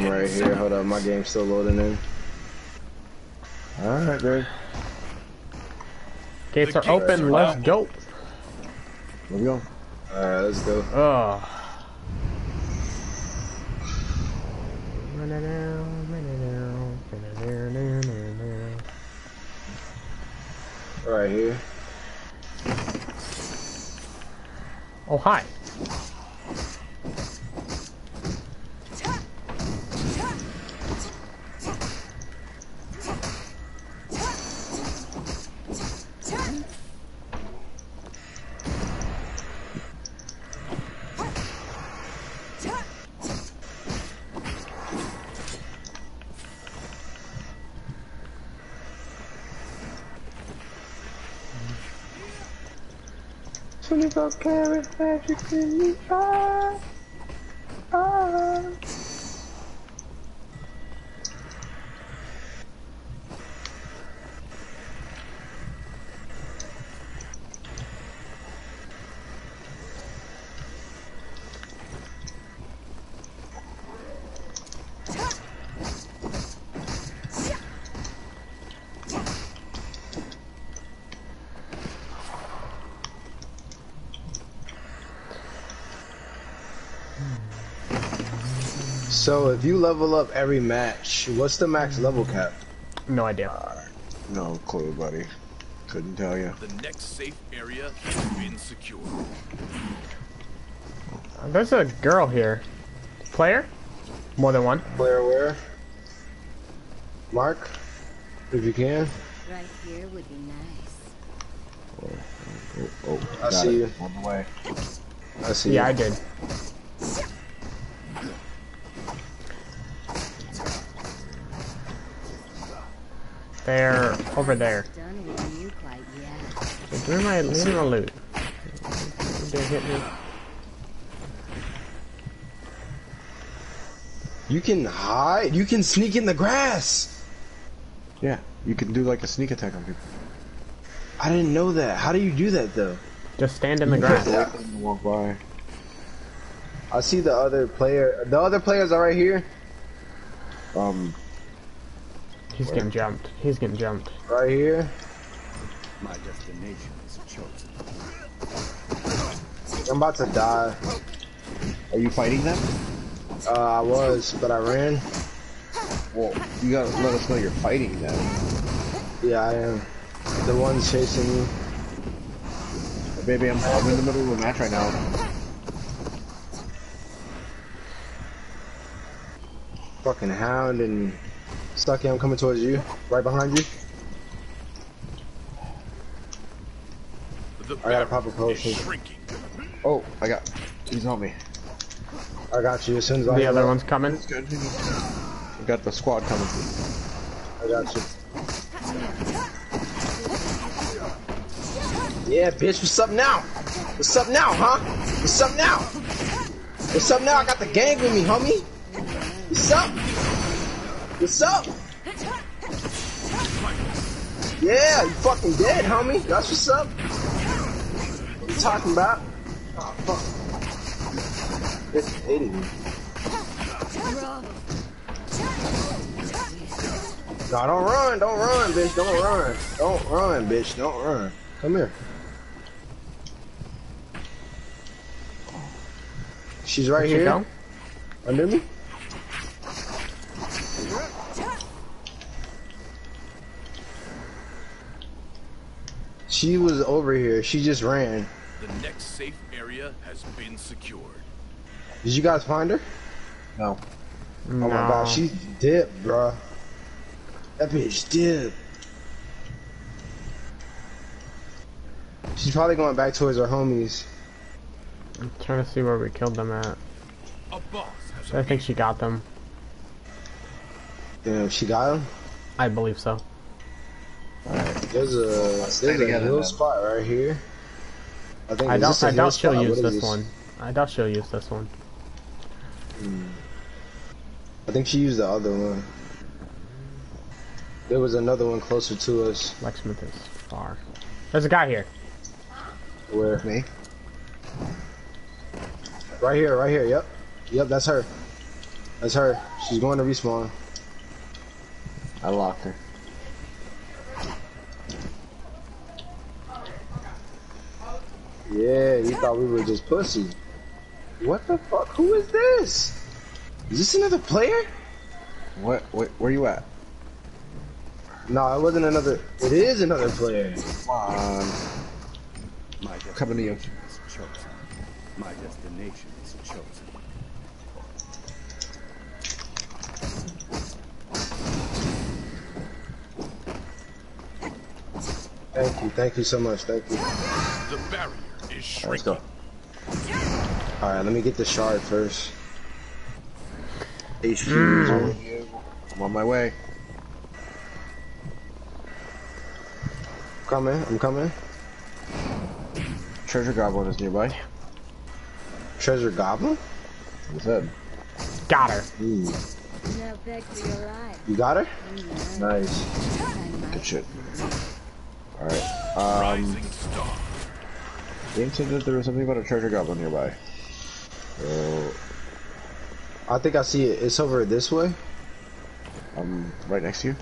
I'm right here. Hold up, my game's still loading in. Alright, dude. Gates are open, let's go. Where we go? Alright, let's go. Oh. Right here. Oh, hi. Twenty-four karat magic in me eye. So if you level up every match, what's the max level cap? No idea. Uh, no clue, buddy. Couldn't tell you. The next safe area has been secured. Uh, there's a girl here. Player? More than one. Player where? Mark, if you can. Right here would be nice. Oh, oh, oh I see it. you. On the way. I see. Yeah, I did. They're over there. Done with you quite yet. Give my, give me loot. They hit me. You can hide. You can sneak in the grass. Yeah, you can do like a sneak attack on people. I didn't know that. How do you do that though? Just stand in the grass. Yeah. Wait for them to walk by. I see the other player. The other players are right here. Um, He's getting jumped. He's getting jumped. Right here. My destination is chosen. I'm about to die. are you fighting them? Uh, I was, but I ran. Well, you gotta let us know you're fighting them. Yeah, I am. The ones chasing me. Baby, I'm, I'm in the middle of a match right now. Fucking hound and Stucky, I'm coming towards you. Right behind you. The I gotta a proper is potion. Oh, I got. He's on me. I got you as soon as I The hit other one's coming. I got the squad coming. I got you. Yeah, bitch, what's up now? What's up now, huh? What's up now? What's up now? I got the gang with me, homie. What's up? What's up? Yeah, you fucking dead, homie. That's what's up. What you talking about? Oh, fuck. Hated me. No, don't run, don't run, bitch, don't run. Don't run, bitch, don't run. Come here. She's right Where'd she here. Under me? She was over here. She just ran. The next safe area has been secured. Did you guys find her? No. Oh my god, she dipped, bruh. That bitch dipped. She's probably going back towards her homies. I'm trying to see where we killed them at. A boss has I think she got them. Damn, she got them? I believe so. There's a there's a together hill then. spot right here. I think I is doubt, this a I doubt she'll spot? use What is this one. I doubt she'll use this one. Hmm. I think she used the other one. There was another one closer to us. Lexmith is far. There's a guy here. Where? Me? Right here, right here. Yep, yep. That's her. That's her. She's going to respawn. I locked her. Yeah, you thought we were just pussy. What the fuck? Who is this? Is this another player? What? Wait, where are you at? No, it wasn't another. It is another player. Come on. My Coming to you. destination is chosen. My destination is chosen. Thank you, thank you so much, thank you. The barrier is Let's shrinking. go. Alright, let me get the shard first. HQ is on you. I'm on my way. Coming, I'm coming. Treasure goblin is nearby. Treasure Goblin? What's said. Got her. Ooh, Now back to your life. you got her? Mm, Nice. I Good shit. Alright. Um, Rising star. Game said that there was something about a treasure goblin nearby. So, I think I see it. It's over this way. I'm right next to you.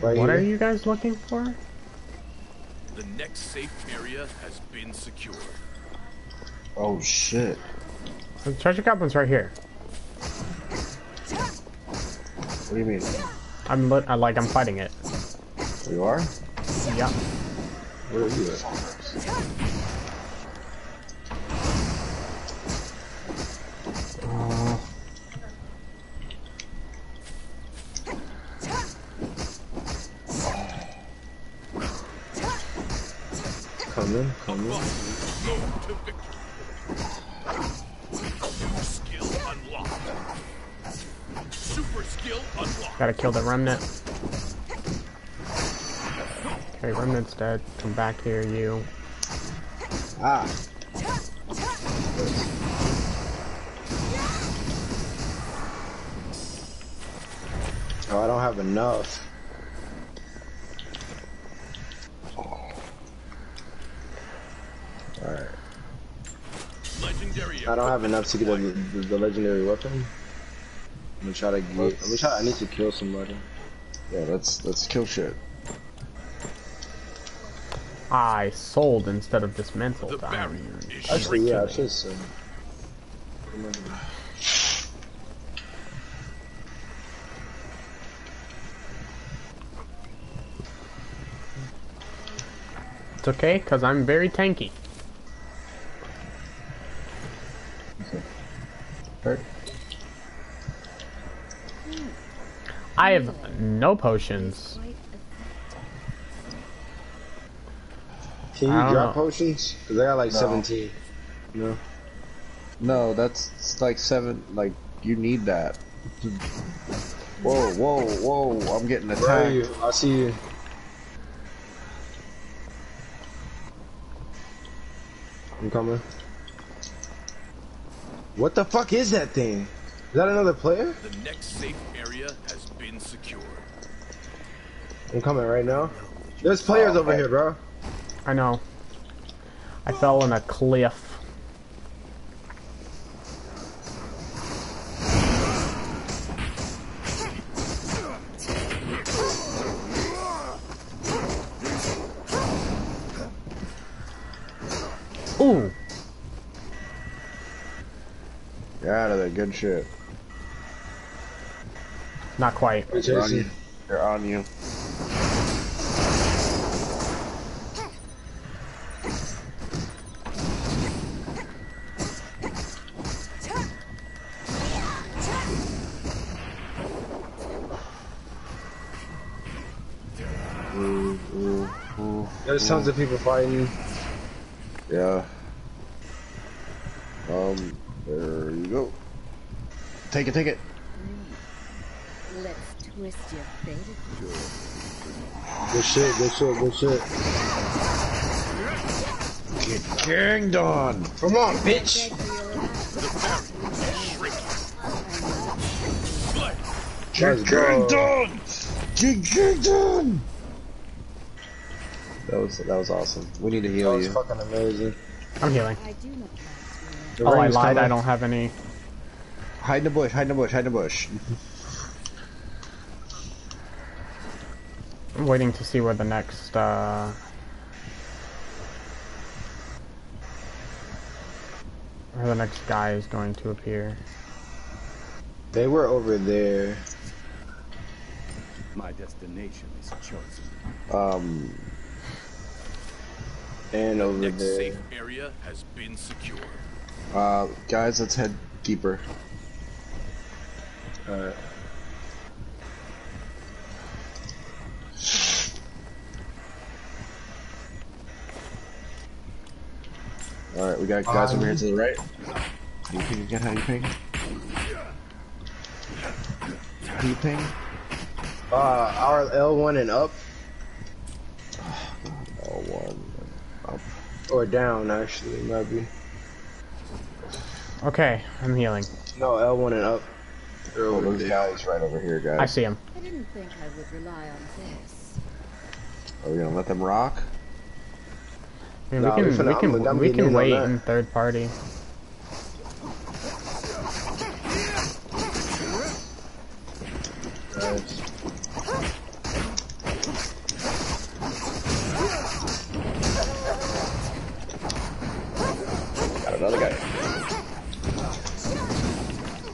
Right What here. are you guys looking for? The next safe area has been secured. Oh shit. The treasure goblin's right here. What do you mean? I'm. I like. I'm fighting it. You are? Yep. Where are you at? Uh, Coming, coming. Gotta kill the remnant. Okay, remnant's dead. Come back here, you. Ah. Oh, I don't have enough. Alright. I don't have enough to get the, the, the legendary weapon. I'm gonna try to get. I'm gonna try. I need to kill somebody. yeah, let's let's kill shit. I sold instead of dismantled. The barrier is Actually, shrinking. yeah, I should say. It's okay, cause I'm very tanky. I have no potions. Can you drop know. potions? Cause I got like No. 17. No. No, that's like seven. Like you need that. Whoa, whoa, whoa! I'm getting attacked. Where are you? I see you. I'm coming. What the fuck is that thing? Is that another player? The next safe area has been secured. I'm coming right now. There's players Oh, over okay. here, bro. I know. I fell in a cliff. Ooh, You're out of there. Good shit. Not quite. They're They're on you. They're on you. There's tons of people fighting. Yeah. Um, there you go. Take it, take it. Let's twist your fate. Good shit, good shit, good shit. Get ganged on. Come on, bitch! The barrier is shrinking. Let's go. on. Get ganged on. That was that was awesome. We need to heal you. That heal was you. fucking amazing. I'm healing. I do not like to The Oh, I lied. coming. I don't have any. Hide in the bush. Hide in the bush. Hide in the bush. I'm waiting to see where the next. uh... Where the next guy is going to appear. They were over there. My destination is chosen. Um, And over Next there. safe area has been secured. uh, guys, let's head deeper. Alright. All right, we got guys over here to the right. You ping again? How you ping? How you ping? Uh, our L1 and up, Oh, one. Up. or down actually, might be. Okay, I'm healing. No, L1 and up. They're Oh, over those there. guys right over here, guys. I see him. I didn't think I would rely on this. Are we gonna let them rock? I mean, Nah, we can we can I'm we can wait in third party. Nice. Got another guy.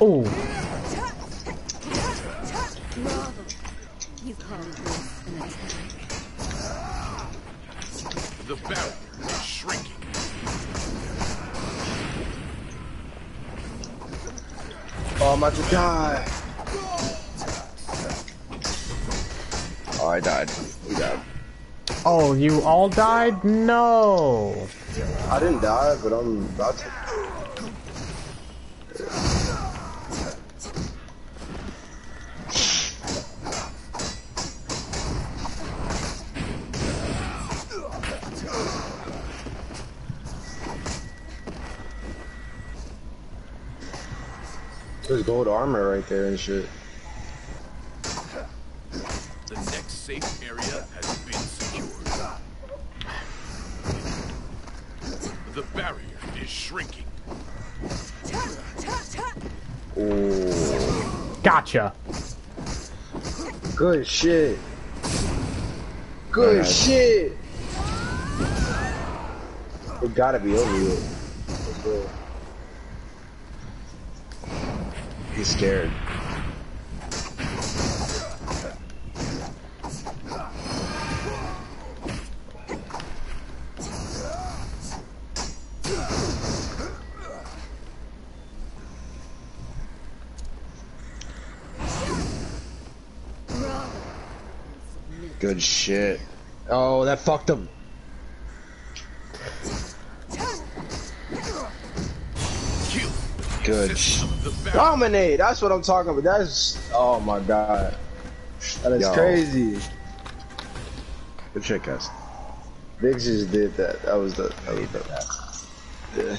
Oh, about to die. Oh, I died. We died. oh, you all died? No. I didn't die, but I'm about to. There's gold armor right there and shit. The next safe area has been secured. The barrier is shrinking. Ooh. Gotcha. Good shit. Good Alright. shit. It gotta be over with. Let's go. He's scared. Good shit. Oh, that fucked him. Good System. sh- The barrier. Dominate. That's what I'm talking about. That's oh my god. That is Yo. crazy. Good shit, guys. Biggs just did that. That was the. That was the. Yeah.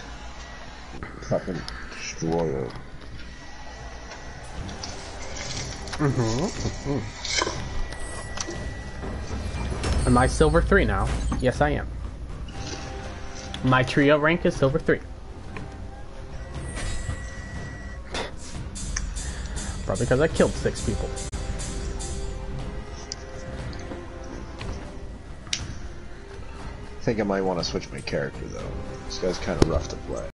Fucking destroyer. Mm-hmm. Am I silver three now? Yes, I am. My trio rank is silver three. Probably because I killed six people. I think I might want to switch my character though. This guy's kind of rough to play.